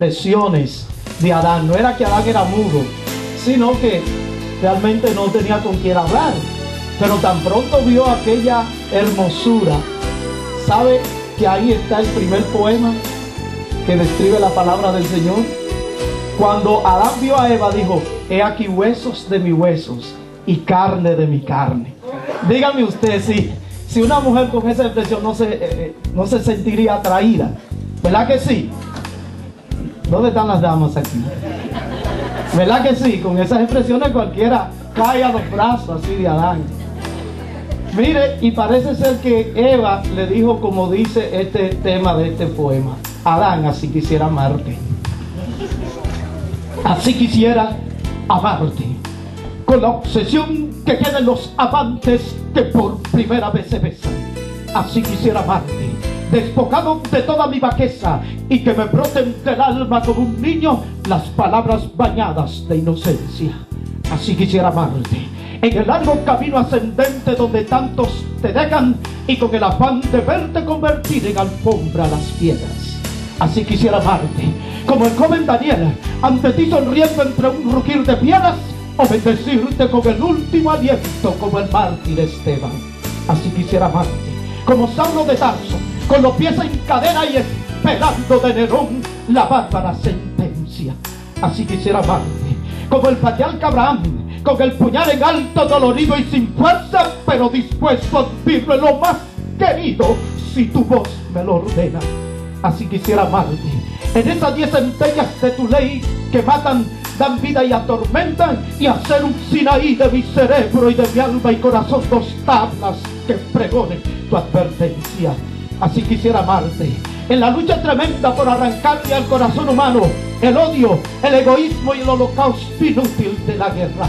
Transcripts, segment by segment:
de Adán. No era que Adán era mudo, sino que realmente no tenía con quién hablar. Pero tan pronto vio aquella hermosura, ¿sabe que ahí está el primer poema que describe la palabra del Señor? Cuando Adán vio a Eva, dijo, he aquí huesos de mis huesos y carne de mi carne. Dígame usted si, si una mujer con esa expresión no se, eh, eh, no se sentiría atraída. ¿Verdad que sí? ¿Dónde están las damas aquí? ¿Verdad que sí? Con esas expresiones cualquiera cae a los brazos así de Adán. Mire, y parece ser que Eva le dijo como dice este tema de este poema. Adán, así quisiera amarte. Así quisiera amarte. Con la obsesión que tienen los amantes que por primera vez se besan. Así quisiera amarte. Despojado de toda mi vaqueza y que me broten del alma como un niño las palabras bañadas de inocencia. Así quisiera amarte. En el largo camino ascendente donde tantos te dejan y con el afán de verte convertir en alfombra las piedras. Así quisiera amarte, como el joven Daniel, ante ti sonriendo entre un rugir de piedras, o bendecirte con el último aliento como el mártir Esteban. Así quisiera amarte, como Saulo de Tarso, con los pies en cadena y esperando de Nerón la bárbara sentencia. Así quisiera amarte, como el patriarca Abraham, con el puñal en alto, dolorido y sin fuerza, pero dispuesto a vivirlo en lo más querido, si tu voz me lo ordena. Así quisiera amarte, en esas diez centellas de tu ley que matan, dan vida y atormentan, y hacer un Sinaí de mi cerebro y de mi alma y corazón dos tablas que pregonen tu advertencia. Así quisiera amarte, en la lucha tremenda por arrancarle al corazón humano el odio, el egoísmo y el holocausto inútil de la guerra.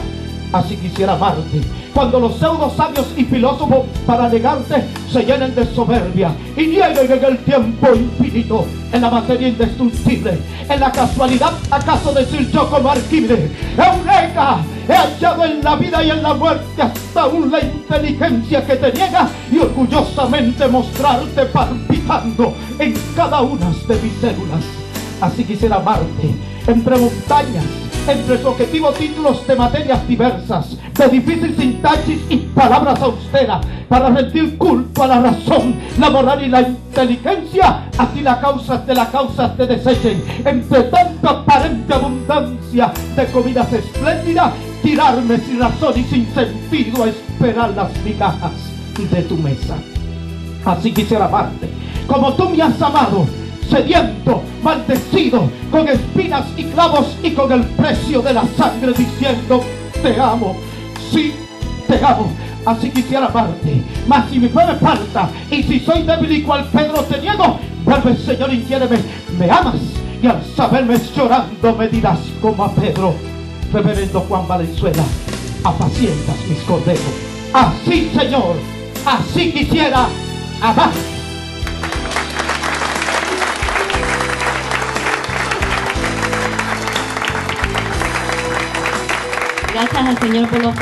Así quisiera amarte. Cuando los pseudo sabios y filósofos para negarte se llenen de soberbia y nieguen en el tiempo infinito, en la materia indestructible, en la casualidad, acaso decir yo como Arquímedes, Eureka, he hallado en la vida y en la muerte hasta aún la inteligencia que te niega y orgullosamente mostrarte palpitando en cada una de mis células. Así quisiera amarte entre montañas, entre su objetivo títulos de materias diversas, de difícil sintaxis y palabras austeras, para rendir culto a la razón, la moral y la inteligencia, así las causas de las causas te desechen, entre tanta aparente abundancia de comidas espléndidas, tirarme sin razón y sin sentido a esperar las migajas de tu mesa. Así quisiera amarte, como tú me has amado, sediento, maldecido, con espinas y clavos y con el precio de la sangre diciendo, te amo, sí, te amo. Así quisiera amarte, mas si me falta y si soy débil y cual Pedro te niego, vuelve Señor y quiéreme, me amas y al saberme llorando me dirás como a Pedro, reverendo Juan Valenzuela, apacientas mis corderos. Así Señor, así quisiera amar. Gracias al Señor por los